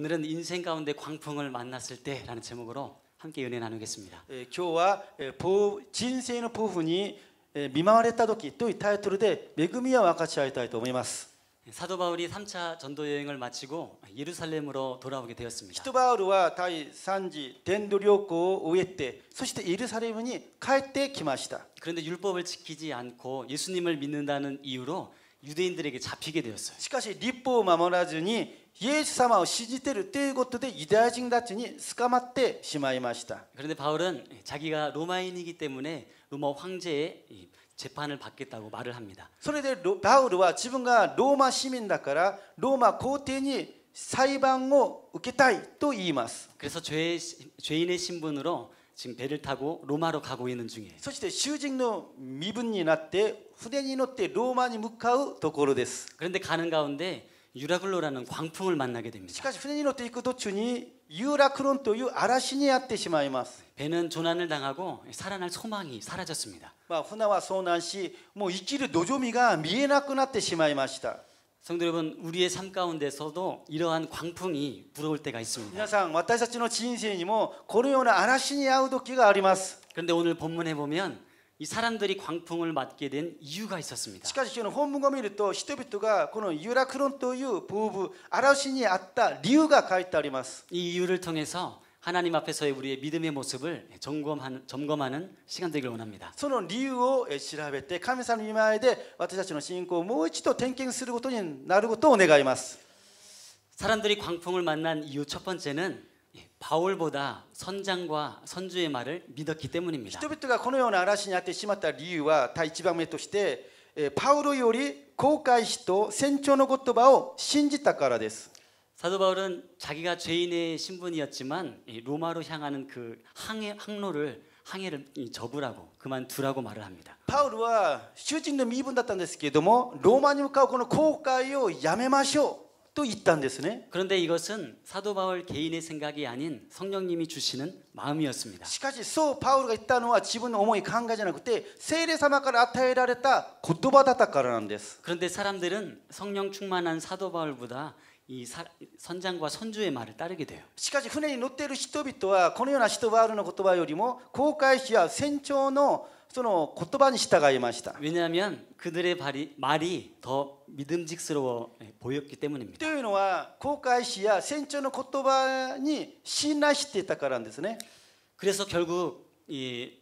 오늘은 인생 가운데 광풍을 만났을 때라는 제목으로 함께 연애 나누겠습니다. 今日は人生の抱負に見舞われた時というタイトルで恵みを分かち合いたいと思います。 예, 사도 바울이 3차 전도 여행을 마치고 예루살렘으로 돌아오게 되었습니다. 사도 바울은 제 3지 전도 여행을 終えて,そして 예루살렘에 帰ってきました. 그런데 율법을 지키지 않고 예수님을 믿는다는 이유로 유대인들에게 잡히게 되었어요. しかし立法を守らずに イエス様を信じているということでユダヤ人たちに捕まってしまいました。그런데바울은자기가로마인이기때문에로마황제의 재판을 받겠다고 말을 합니다. 그래서 바울은 자기가 로마 시민だから 로마 고태에 사이방을 受けたいと言います. 그래서 죄 죄인의 신분으로 지금 배를 타고 로마로 가고 있는 중이에요. そして囚人の身分になって船に乗ってローマに向かうところです. 그런데 가는 가운데 유라글로라는 광풍을 만나게 し 됩니다. かし船に乗っていく途中にユーラクロンという嵐にやってしまいます 배는 조난을 당하고 살아날 소망이 사라졌습니다. まあ、船は遭難しもう生きる望みが見えなくなってしまいました 성도 여러분, 우리의 삶 가운데서도 이러한 광풍이 불어올 때가 있습니다. 皆さん私たちの人生にもこのような嵐に遭う時があります 그런데 오늘 본문에 보면 이 사람들이 광풍을 맞게 된 이유가 있었습니다. しかし今日の本文を見ると人々がこのユーラクロンという暴風嵐にあった理由が書いてあります 이 이유를 통해서 하나님 앞에서의 우리의 믿음의 모습을 점검하는, 점검하는 시간 되기를 원합니다. その理由をえー調べて神様の御前で私たちの信仰をもう一度点検することになることを願います 사람들이 광풍을 만난 이유 첫 번째는 바울보다 선장과 선주의 말을 믿었기 때문입니다. 人々がこのような嵐にあってしまった理由は第一番目としてえーパウロより航海士と船長の言葉を信じたからです 사도 바울은 자기가 죄인의 신분이었지만 이 로마로 향하는 그 항해, 항로를 항해를 이 접으라고 그만두라고 말을 합니다. パウルは囚人の身分だったんですけれどもローマに向かうこの航海をやめましょう と言ったんですね 그런데 이것은 사도 바울 개인의 생각이 아닌 성령님이 주시는 마음이었습니다. しかしそうパウルが言ったのは自分の思い考えじゃなくて聖霊様から与えられた言葉だったからなんです 그런데 사람들은 성령 충만한 사도 바울보다 이 사- 선장과 선주의 말을 따르게 돼요. しかし船に乗っている人々はこのような人バールの言葉よりも航海士や船長の その言葉に従いました 왜냐하면 그들의 발이, 말이 더 믿음직스러워 보였기 と 때문입니다. いうのは航海士や船長の言葉に信頼していたからなんですね 그래서 결국 이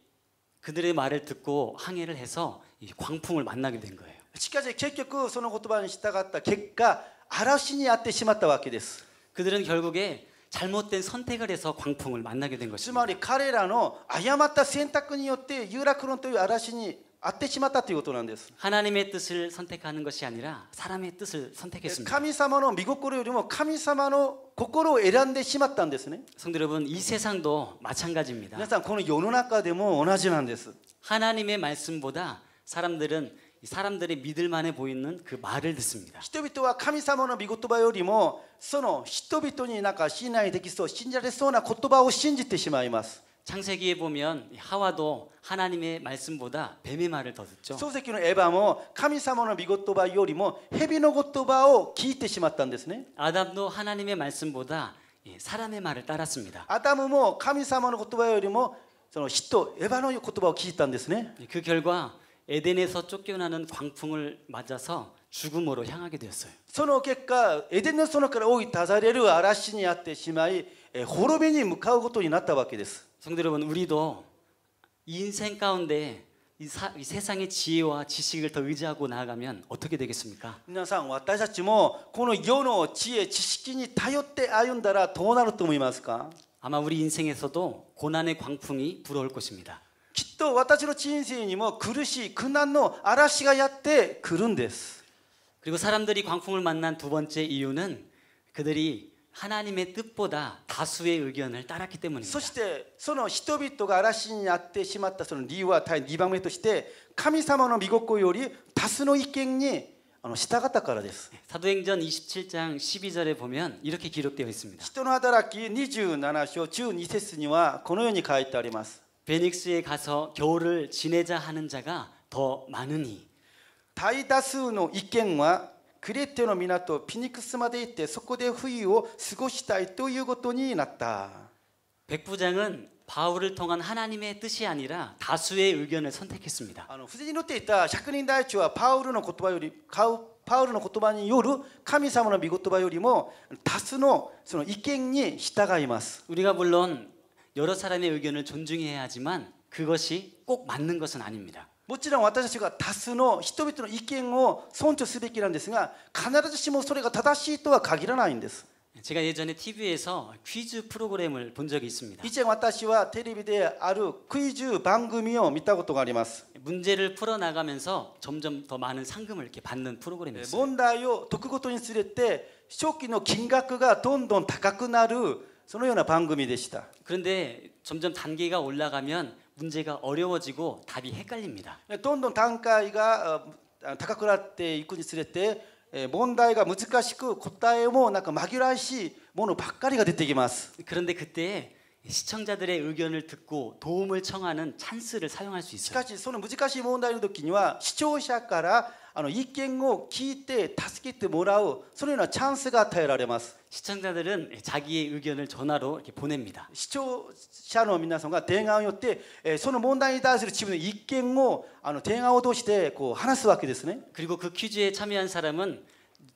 그들의 말을 듣고 항해를 해서 이 광풍을 만나게 된 거예요. しかし結局その言葉に従った結果嵐に遭ってしまったわけです 그들은 결국에 잘못된 선택을 해서 광풍을 만나게 된 つ 것입니다. まり彼らの誤った選択によってユーラクロンという嵐に遭ってしまったということなんです 하나님의 뜻을 선택하는 것이 아니라 사람의 뜻을 선택했습니다. 神様の見心よりも神様の心を選んでしまったんですね 성도 여러분, 이 세상도 마찬가지입니다. 皆さんこの世の中でも同じなんです 하나님의 말씀보다 사람들은 이 사람들의 믿을 만해 보이는 그 말을 듣습니다. 人々は神様の御言葉よりもその人々になんか信頼できそう信じられそうな言葉を信じてしまいます 창세기에 보면 이 하와도 하나님의 말씀보다 뱀의 말을 더 듣죠. 漱石のエヴァも神様の御言葉よりも蛇の言葉を聞いてしまったんですね 아담도 하나님의 말씀보다 이 사람의 말을 따랐습니다. アダムも神様の言葉よりもその人エヴァの言葉を聞いたんですね 그 결과 에덴에서 쫓겨나는 광풍을 맞아서 죽음으로 향하게 되었어요. その結果エデンの園から追い出される嵐にあってしまいえ滅びに向かうことになったわけです 성도 여러분, 우리도 이 인생 가운데 이, 사- 이 세상의 지혜와 지식을 더 의지하고 나아가면 어떻게 되겠습니까? 皆さん私たちもこの世の知恵知識に頼って歩んだらどうなると思いますか 아마 우리 인생에서도 고난의 광풍이 불어올 것입니다. きっと私の人生にも苦しい苦難の嵐がやってくるんです 그리고 사람들이 광풍을 만난 두 번째 이유는 그들이 하나님의 뜻보다 다수의 의견을 따랐기 때문입니다. そしてその人々が嵐にあってしまったその理由は第2番目として神様の御心より多数の意見にあの従ったからです 사도행전 27장 12절에 보면 이렇게 기록되어 있습니다. 人の働き27章中2節にはこのように書いてあります 베닉스에 가서 겨울을 지내자 하는 자가 더 많으니 大多数の意見は クレテの港ピニクスまで行ってそこで冬を過ごしたいということになった 백부장은 바울을 통한 하나님의 뜻이 아니라 다수의 의견을 선택했습니다. あの筆に乗っていた百人大長はパウルの言葉よりカウパウルの言葉による神様の御言葉よりも多数のその意見に従います 우리가 물론 여러 사람의 의견을 존중해야 하지만 그것이 꼭 맞는 것은 아닙니다. もちろん私たちが多数の人々の意見を尊重すべきなんですが必ずしもそれが正しいとは限らないんです 제가 예전에 TV에서 퀴즈 프로그램을 본 적이 있습니다. 以前私はテレビであるクイズ番組を見たことがあります 문제를 풀어 나가면서 점점 더 많은 상금을 이렇게 받는 프로그램이었어요. 問題を解くことにつれて賞金の金額がどんどん高くなる そのような番組でした 그런데 점점 단계가 올라가면 문제가 어려워지고 답이 헷갈립니다. どんどん単価があ高くなっていくにつれてえー問題が難しく答えもなんか紛らわしいものばっかりが出てきます 그런데 그때 시청자들의 의견을 듣고 도움을 청하는 찬스를 사용할 수 し 있어요. かしその難しい問題の時には視聴者から あの意見を聞いて助けてもらうそのようなチャンスが与えられます 시청자들은 자기의 의견을 전화로 이렇게 보냅니다. 視聴者の皆さんが電話をよって、えーその問題に対する自分の意見をあの電話を通してこう話すわけですね 그리고 그 퀴즈에 참여한 사람은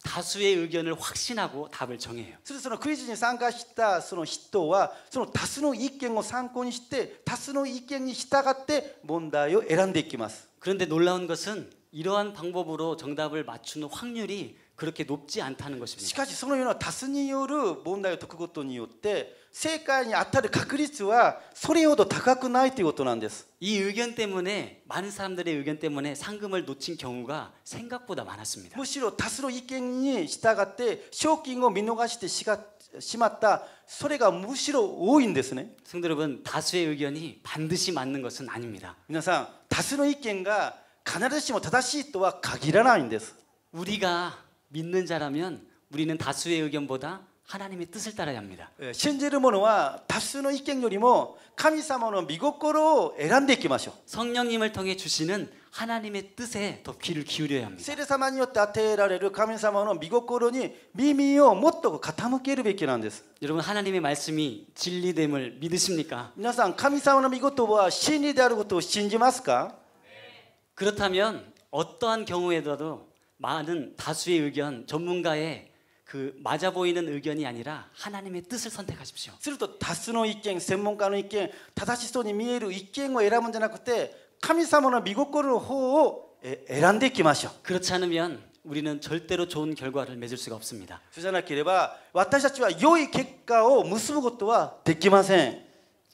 다수의 의견을 확신하고 답을 정해요. それでそのクイズに参加したその人はその多数の意見を参考にして多数の意見に従って問題を選んでいきます 그런데 놀라운 것은 이러한 방법으로 정답을 맞추는 확률이 그렇게 높지 않다는 し 것입니다. かしそのような多数による問題を解くことによって正解に当たる確率はそれほど高くないということなんです 이 의견 때문에 많은 사람들의 의견 때문에 상금을 놓친 경우가 생각보다 많았습니다. むしろ多数の意見に従って賞金を見逃してしがしまったそれがむしろ多いんですね 성도 여러분, 다수의 의견이 반드시 맞는 것은 아닙니다. 皆さん多数の意見が 必ずしも正しいとは限らないんです 우리가 믿는 자라면 우리는 다수의 의견보다 하나님의 뜻을 따라야 합니다. えー信じる者は多数の意見よりも神様の御心を選んでいきましょう 성령님을 통해 주시는 하나님의 뜻에 더 귀를 기울여야 합니다. 聖霊様によって与えられる神様の御心に耳をもっと傾けるべきなんです 여러분 하나님의 말씀이 진리됨을 믿으십니까? 皆さん神様の御言葉は真理であることを信じますか 그렇다면 어떠한 경우에도 많은 다수의 의견, 전문가의 그 맞아 보이는 의견이 아니라 하나님의 뜻을 선택하십시오. すると多数の意見専門家の意見正しそうに見える意見を選ぶんじゃなくて神様の御心の方をえ選んでいきましょう 그렇지 않으면 우리는 절대로 좋은 결과를 맺을 수가 없습니다. そうじゃなければ私たちは良い結果を結ぶことはできません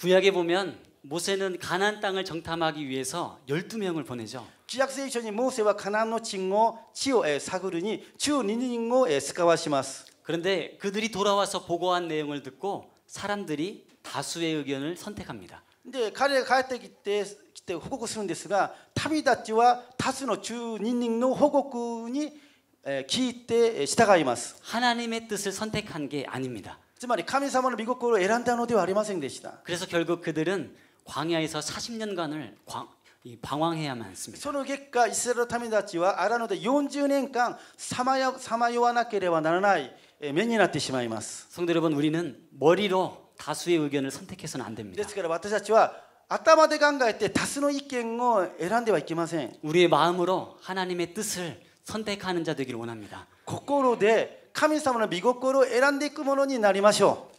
구약에 보면 모세는 가나안 땅을 정탐하기 위해서 12명을 보내죠. 기약세이션이 모세와 가나안의 지구, 지에 사그르니 주니닝고에 스카와시마스. 그런데 그들이 돌아와서 보고한 내용을 듣고 사람들이 다수의 의견을 선택합니다. 근데 가래 갈때 그때 그때 호국するんですが 타비다치와 다수의 주니닝노 호국군이 기이때 시타가이마스. 하나님의 뜻을 선택한 게 아닙니다. 즉 말이 카미사모는 미국으로 에란다노데와 리마생 되시다. 그래서 결국 그들은 광야에서 40년간을 광, 이 방황해야만 했습니다. その結果イスラエルの民たちは荒野で40年間さまよさまよわなければならないえー目になってしまいます 성도 여러분, 우리는 머리로 다수의 의견을 선택해서는 안 で 됩니다. すから私たちは頭で考えて多数の意見を選んではいけません 우리의 마음으로 하나님의 뜻을 선택하는 자 되기를 원합니다. 心で神様の御心を選んでいくものになりましょ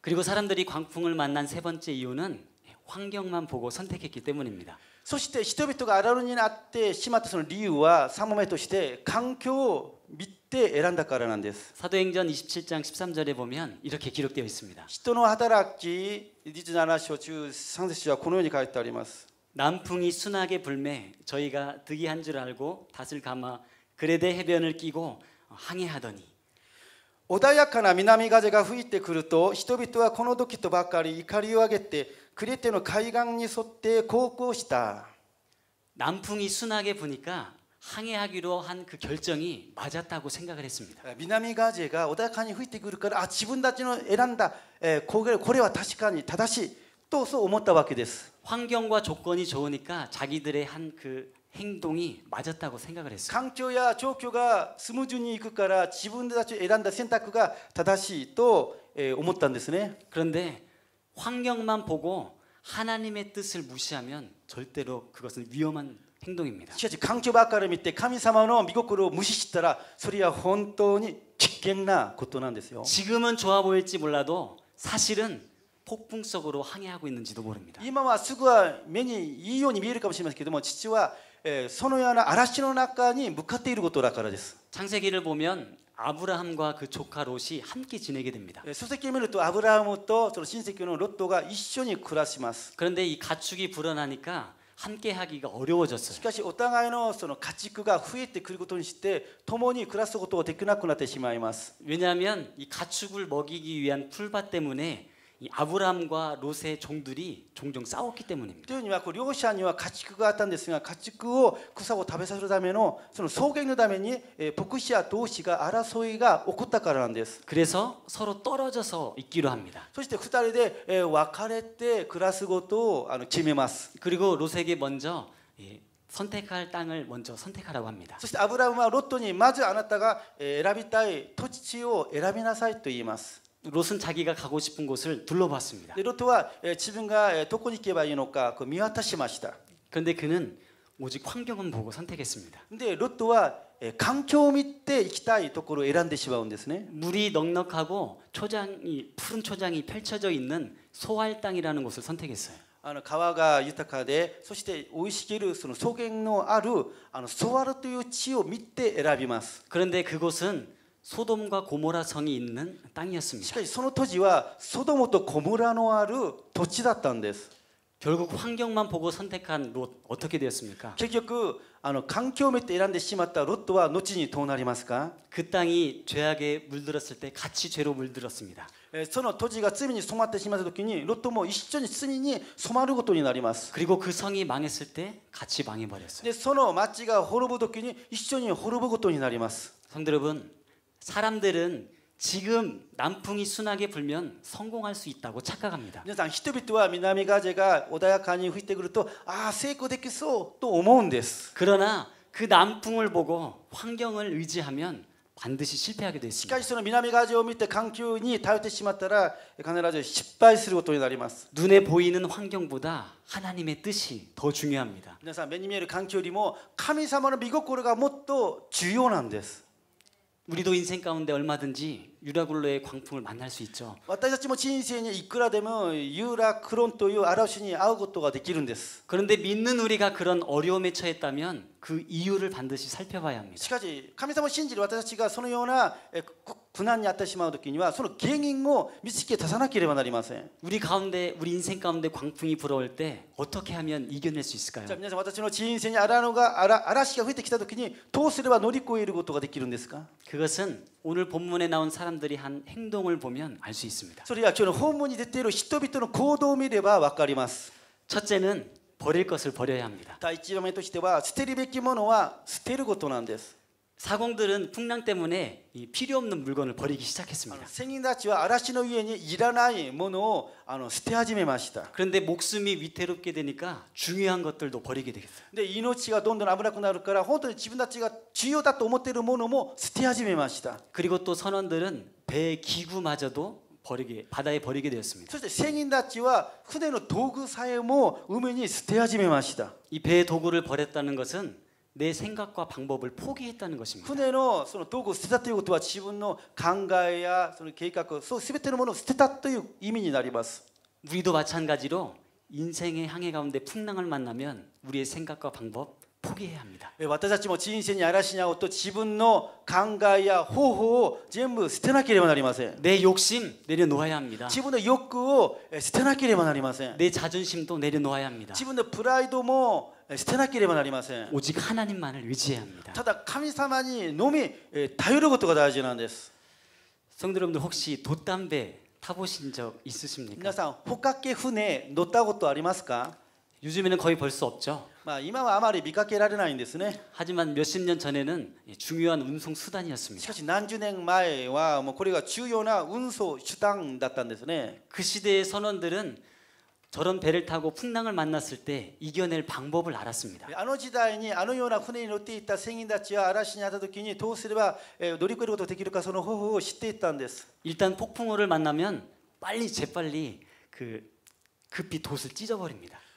그리고 사람들이 광풍을 만난 세 번째 이유는 환경만 보고 선택했기 때문입니다. うそして人々が荒野になってしまったその理由は3問目として環境を見て選んだからなんです 사도행전 27장 13절에 보면 이렇게 기록되어 있습니다. 人の働き27章中3節はこのように書いてあります 남풍이 순하게 불매 저희가 득이한 줄 알고 닷을 감아 그레데 해변을 끼고 항해하더니 穏やかな南風が吹いてくると人々はこの時とばかり怒りを上げて 그리때는 가이강이 솟대 고고시다. 남풍이 순하게 부니까 항해하기로 한 그 결정이 맞았다고 생각을 했습니다. 미나미가제가 오다카니 휘이てくるから 아, 自分たちの選んだ고래は確かに正しいとそう思ったわけです. 환경과 조건이 좋으니까 자기들의 한 그 행동이 맞았다고 생각을 했어요. 강조야 조교가 스무준이 이끌から自分たちの選んだ선택이正しいと思ったんですね. 그런데 환경만 보고 하나님의 뜻을 무시하면 절대로 그것은 위험한 행동입니다. しかし環境ばっかり見て神様の見心を無視したらそれは本当に危険なことなんですよ 지금은 좋아 보일지 몰라도 사실은 폭풍 속으로 항해하고 있는지도 모릅니다. 今はすぐは目にいいように見えるかもしれませんけども父は、えーそのような嵐の中に向かっていることだからです 창세기를 보면 아브라함과 그 조카 롯이 함께 지내게 됩니다. えー書籍を見るとアブラハムとその親戚のロットが一緒に暮らします 그런데 이 가축이 불어나니까 함께 하기가 어려워졌어요. しかしお互いのその家畜が増えてくることにして共に暮らすことができなくなってしまいます 왜냐하면 이 가축을 먹이기 위한 풀밭 때문에 이 아브라함과 롯의 종들이 종종 싸웠기 때문입니다. というにはこう両者には家畜があったんですが家畜を草を食べさせるためのその草原のために、えー牧師や同士が争いが起こったからなんです 그래서 서로 떨어져서 있기로 합니다. そして2人で、えー別れて暮らすことをあの決めます 그리고 롯에게 먼저 예, 선택할 땅을 먼저 선택하라고 합니다. そしてアブラハムはロットにまずあなたがえー選びたい土地を選びなさいと言います 롯은 자기가 가고 싶은 곳을 둘러봤습니다. 롯은 자신가 도코니케바이노까 그 미와타시마시다. 그런데 그는 오직 환경은 보고 선택했습니다. 근데 롯은 環境を見て行きたいところを選んでしまうんですね. 물이 넉넉하고 초장이 푸른 초장이 펼쳐져 있는 소활 땅이라는 곳을 선택했어요. あの川が豊かで、そして生い茂るその草原のあるあのソワルという地を見て選びます。 그런데 그곳은 소돔과 고모라 성이 있는 し 땅이었습니다. かしその土地はソドモとコムラのある土地だったんです 결국 환경만 보고 선택한 롯 어떻게 되었습니까? 結局あの環境を見て選んでしまったロットは後にどうなりますか 그 땅이 죄악에 물들었을 때 같이 죄로 물들었습니다. えーその土地が罪に染まってしまった時にロットも一緒に罪に染まることになります 그리고 그 성이 망했을 때 같이 망해버렸어요. でその町が滅ぶ時に一緒に滅ぶことになります 성도 여러분, 사람들은 지금 남풍이 순하게 불면 성공할 수 있다고 착각합니다. 皆さん人々は南風が穏やかに吹いてくるとああ成功できそうと思うんです 그러나 그 남풍을 보고 환경을 의지하면 반드시 실패하게 돼 し 있습니다. かしその南風を見て環境に頼ってしまったら必ず失敗することになります 눈에 보이는 환경보다 하나님의 뜻이 더 중요합니다. 皆さん目に見える環境よりも神様の御心がもっと重要なんです 우리도 인생 가운데 얼마든지 유라굴로의 광풍을 만날 수 있죠. 私たちも人生にいくらでもユーラクロンという嵐に遭うことができるんです 그런데 믿는 우리가 그런 어려움에 처했다면 그 이유를 반드시 살펴봐야 합니다. しかし神様を信じる私たちがそのようなえく苦難に遭ってしまう時にはその原因を見つけ出さなければなりません 우리 가운데 우리 인생 가운데 광풍이 불어올 때 어떻게 하면 이겨낼 수 있을까요? じゃあ皆さん私の人生に荒野が荒嵐が吹いてきた時にどうすれば乗り越えることができるんですか 그것은 오늘 본문에 나온 사람들이 한 행동을 보면 알 수 있습니다. それは今日の本文に出ている人々の行動を見れば分かります 첫째는 버릴 것을 버려야 합니다. 第一番目としては捨てるべきものは捨てることなんです 사공들은 풍랑 때문에 이 필요 없는 물건을 버리기 あ 시작했습니다. の仙人たちは嵐の家にいらないものをあの捨て始めました 그런데 목숨이 위태롭게 되니까 중요한 것들도 버리게 되겠어요. で命がどんどん危なくなるから本当に自分たちが重要だと思っているものも捨て始めました 그리고 또 선원들은 배의 기구마저도 버리게 바다에 버리게 되었습니다. そして仙人たちは船の道具さえも海に捨て始めました 이 배의 도구를 버렸다는 것은 내 생각과 방법을 포기했다는 것입니다. 船のその道具を捨てたということは自分の考えやその計画そう全てのものを捨てたという意味になります 우리도 마찬가지로 인생의 항해 가운데 풍랑을 만나면 우리의 생각과 방법 포기해야 합니다. え私たちも人生に嵐に遭うと自分の考えや方法を全部捨てなければなりません 내 욕심 내려놓아야 합니다. 自分の欲をえ捨てなければなりません 내 자존심도 내려놓아야 합니다. 自分のプライドもえ捨てなければなりません 오직 하나님만을 의지해야 합니다. ただ神様にのみえ頼ることが大事なんです 성도 여러분들 혹시 돛담배 타보신 적 있으십니까? 皆さん帆掛け船乗ったことありますか 요즘에는 거의 볼 수 없죠. まあ今はあまり見かけられないんですね 하지만 몇십 년 전에는 중요한 운송 し 수단이었습니다. かし何十年前はもうこれが重要な運送手段だったんですね 그 시대의 선원들은 저런 배를 타고 풍랑을 만났을 때 이겨낼 방법을 알았습니다. あの時代にあのような船に乗っていた船員たちは嵐にあった時にどうすればえー乗り越えることができるかその方法を知っていったんです 일단 폭풍우를 만나면 빨리 재빨리 그 급히 돛을 찢어버립니다.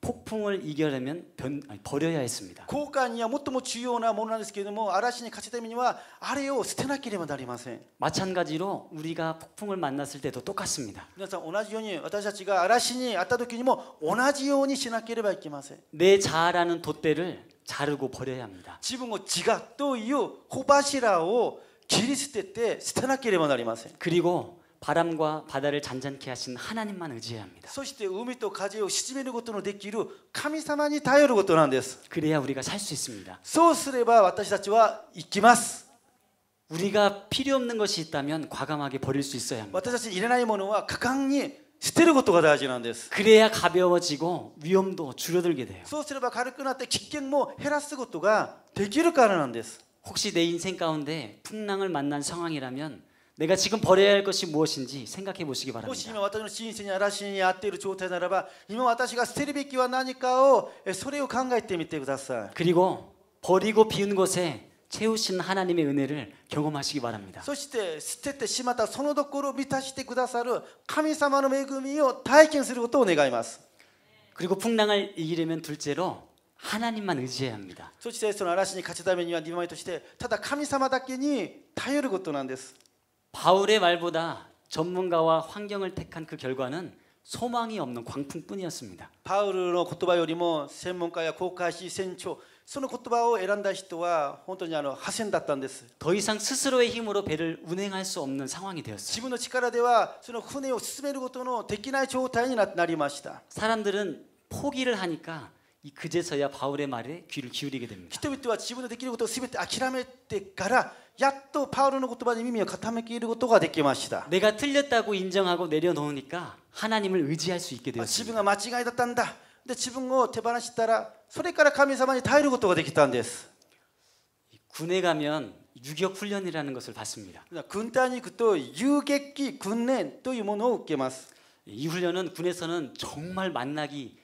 폭풍을 이겨내면 변, 아니, 버려야 했습니다. 交換には最も重要なものなんですけれども嵐に勝つためにはあれを捨てなければなりません 마찬가지로 우리가 폭풍을 만났을 때도 똑같습니다. 皆さん同じように私たちが嵐にあった時にも同じようにしなければいけません 내 자아라는 돛대를 자르고 버려야 합니다. 自分を自我という帆柱を切り捨てて捨てなければなりません 그리고 바람과 바다를 잔잔케 하신 하나님만 의지해야 합니다. そして海と風を沈めることのできる神様に頼ることなんです 그래야 우리가 살 수 있습니다. そうすれば私たちは生きます 우리가 필요 없는 것이 있다면 과감하게 버릴 수 있어야 합니다. 私たちに入れないものは果敢に捨てることが大事なんです 그래야 가벼워지고 위험도 줄어들게 돼요. そうすれば軽くなって危険も減らすことができるからなんです 혹시 내 인생 가운데 풍랑을 만난 상황이라면 내가 지금 버려야 할 것이 무엇인지 생각해 보시기 もし 바랍니다. 今私の人生に嵐にあっている状態ならば今私が捨てるべきは何かをえそれを考えてみてください 그리고 버리고 비운 곳에 채우신 하나님의 은혜를 경험하시기 바랍니다. そして捨ててしまったそのところを満たしてくださる神様の恵みを体験することを願います 그리고 풍랑을 이기려면 둘째로 하나님만 의지해야 합니다. そしてその嵐に勝つためには2番目としてただ神様だけに頼ることなんです 바울의 말보다 전문가와 환경을 택한 그 결과는 소망이 없는 광풍뿐이었습니다. パウルの言葉よりも専門家や航海士船長その言葉を選んだ人は本当にあの破線だったんです 더 이상 스스로의 힘으로 배를 운행할 수 없는 상황이 되었어요. 自分の力ではその船を進めることのできない状態にななりました 사람들은 포기를 하니까 이 그제서야 바울의 말에 귀를 기울이게 됩니다. 人々は自分のできることを全て諦めてからやっとパウロの言葉に耳を傾けることができました 내가 틀렸다고 인정하고 내려놓으니까 하나님을 의지할 수 있게 自 되었습니다. 分が間違いだったんだで自分を手放したらそれから神様に頼ることができたんです 군에 가면 유격 훈련이라는 것을 받습니다. 軍隊に行くと遊撃訓練というものを受けます 이 훈련은 군에서는 정말 만나기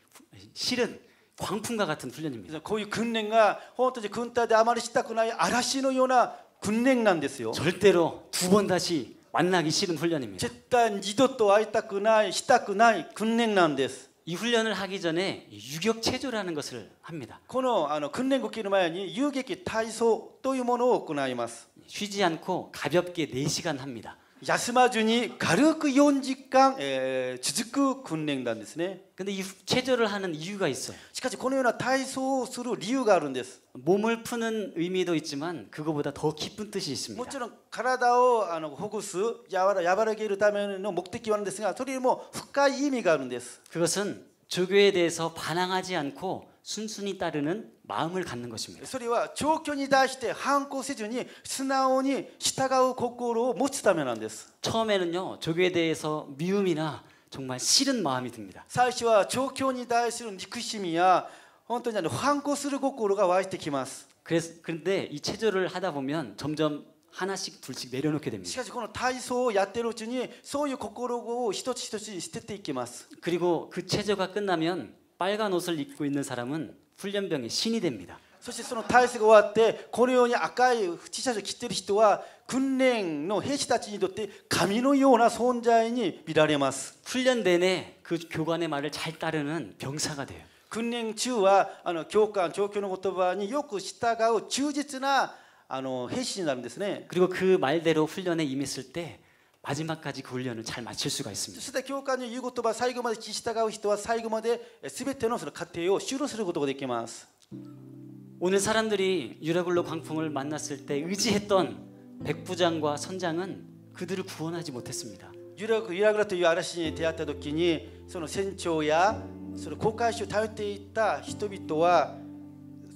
싫은 광풍과 같은 훈련입니다. こういう訓練が本当に軍隊であまりしたくない嵐のような訓練なんですよ 절대로 두 번 다시 만나기 싫은 훈련입니다. 絶対二度と会いたくないしたくない訓練なんです 이 훈련을 하기 전에 유격 체조라는 것을 합니다. このあの訓練を受ける前に遊撃体操というものを行います 쉬지 않고 가볍게 4시간 합니다. 休まずに軽く4時間、えー続く訓練なんですね 근데 이 체조를 하는 이유가 있어요. しかしこのような体操をする理由があるんです 몸을 푸는 의미도 있지만 그거보다 더 깊은 뜻이 も 있습니다. ちろん体をあのほぐすやわら和らげるための目的はあるんですがそれよりも深い意味があるんです 그것은 조교에 대해서 반항하지 않고 순순히 따르는 마음을 갖는 것입니다. それは状況に対して反抗せずに素直に従う心を持つためなんです 처음에는요 조교에 대해서 미움이나 정말 싫은 마음이 듭니다. 最初は状況に対する憎しみや本当にあの反抗する心が湧いてきます 그래서 그런데 이 체조를 하다 보면 점점 하나씩 둘씩 내려놓게 し 됩니다. かしこの体操をやってるうちにそういう心を一つ一つ捨てていきます 그리고 그 체조가 끝나면 빨간 옷을 입고 있는 사람은 훈련병의 신이 됩니다. そしてその体操が終わってこのように赤い T シャツを着てる人は訓練の兵士たちにとって神のような存在に見られます 훈련 내내 그 교관의 말을 잘 따르는 병사가 돼요. 訓練中はあの教官教教の言葉によく従う忠実なあの兵士になるんですね 그리고 그 말대로 훈련에 임했을 때 마지막까지 그 훈련을 잘 마칠 수가 そ 있습니다. して教官の言う言葉最後まで聞き従う人は最後までえ全てのその過程を終了することができます 오늘 사람들이 유라굴로 광풍을 만났을 때 의지했던 백부장과 선장은 그들을 구원하지 못했습니다. ユラグユラグラという嵐に出会った時にその船長やその航海士を頼っていた人々は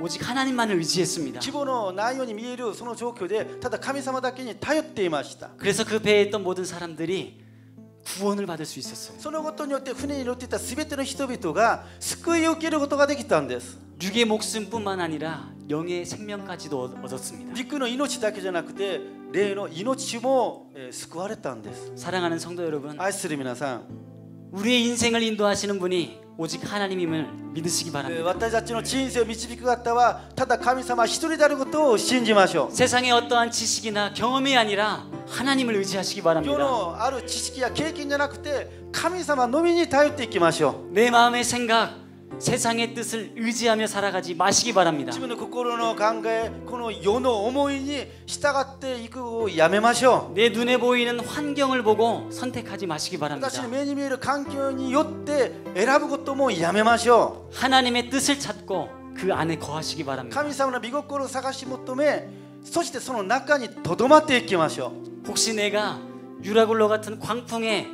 오직 하나님만을 의지했습니다. 希望のないように見えるその状況でただ神様だけに頼っていました 그래서 그 배에 있던 모든 사람들이 구원을 받을 수 있었어요. そのことによって船に乗っていた全ての人々が救いを受けることができたんです 육의 목숨뿐만 아니라 영의 생명까지도 얻- 얻었습니다. 肉の命だけじゃなくて霊の命も、えー救われたんです 사랑하는 성도 여러분, 愛する皆さん 우리의 인생을 인도하시는 분이 오직 하나님임을 믿으시기 えー 바랍니다. 私たちの人生を導く方はただ神様一人であることを信じましょう 세상의 어떠한 지식이나 경험이 아니라 하나님을 의지하시기 今日 바랍니다. のある知識や経験じゃなくて神様のみに頼っていきましょ 내 마음의 생각, 세상의 뜻을 의지하며 살아가지 마시기 う 바랍니다. 自分の心の考えこの世の思いに従っていくをやめましょ 내 눈에 보이는 환경을 보고 선택하지 마시기 う 바랍니다. 私の目に見える環境によって選ぶこともやめましょ 하나님의 뜻을 찾고 그 안에 거하시기 う 바랍니다. 神様の御心を探し求めそしてその中にとどまっていきましょう 혹시 내가 유라굴로 같은 광풍에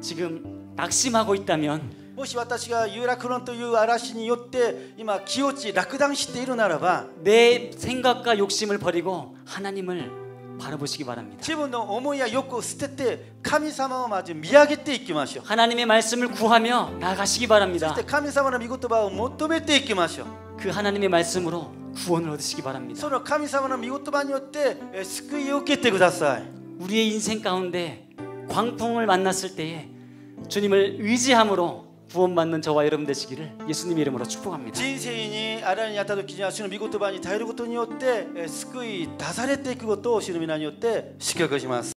지금 낙심하고 있다면 もし私がユーラクロンという嵐によって今気落ち落胆しているならば 내 생각과 욕심을 버리고 하나님을 바라보시기 바랍니다. 自分の思いや欲を捨てて神様をまず見上げていきましょう 하나님의 말씀을 구하며 나가시기 そ 바랍니다. して神様の御言葉を求めていきましょう 그 하나님의 말씀으로 구원을 얻으시기 바랍니다. その神様の御言葉によってえー救いを受けてください 우리의 인생 가운데 광풍을 만났을 때에 주님을 의지함으로 구원받는 저와 여러분 되시기를 예수님 이름으로 축복합니다. 人生にあらにあった時には主の御言葉に頼ることによってえー救い出されていくことを主の皆によって祝福します